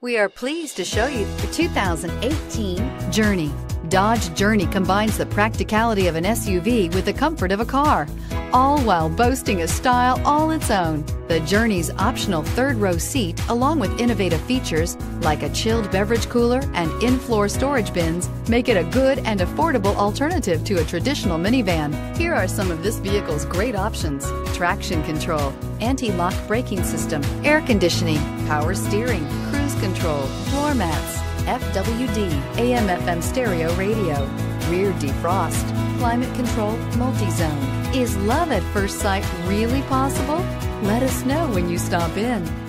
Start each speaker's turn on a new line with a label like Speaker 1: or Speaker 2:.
Speaker 1: We are pleased to show you the 2018 Journey. Dodge Journey combines the practicality of an SUV with the comfort of a car, all while boasting a style all its own. The Journey's optional third row seat, along with innovative features like a chilled beverage cooler and in-floor storage bins, make it a good and affordable alternative to a traditional minivan. Here are some of this vehicle's great options. Traction control, anti-lock braking system, air conditioning, power steering, cruise control, floor mats, FWD, AM FM stereo radio, rear defrost, climate control, multi-zone. Is love at first sight really possible? Let us know when you stop in.